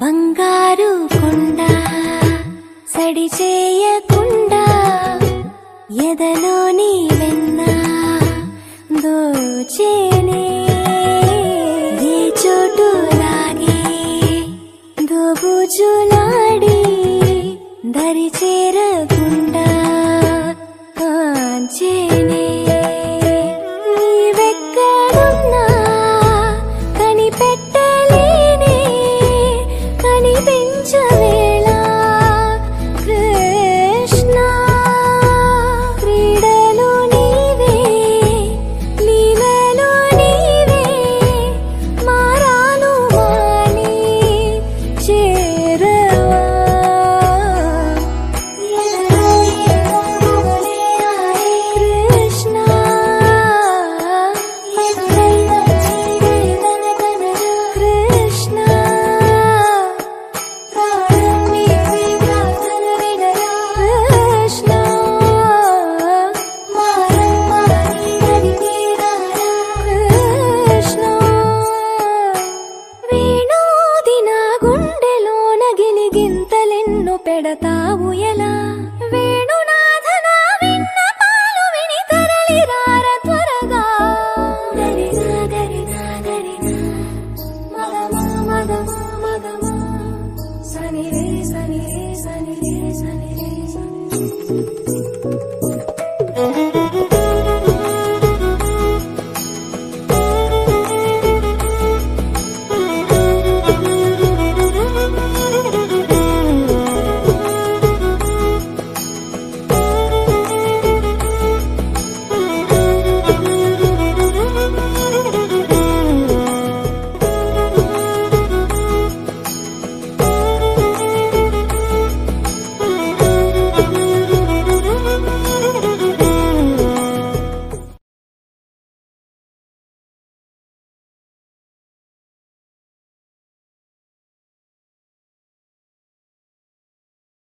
బంగారు కొండ సడి చేయకుండా ఎదలోని వెన్న దోచేనే. ఏ చోటు లాగే దోబుజులాడి దరి చేరకుండా కాంచేనే పెంచవేళ పెడతావు ఎలా? వేణునాథ నా విన్నపాలు విని తరలిరార త్వరగా. సని రే సని రే సని రే సని రే Thank you.